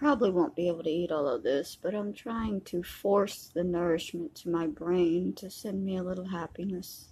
probably won't be able to eat all of this, but I'm trying to force the nourishment to my brain to send me a little happiness.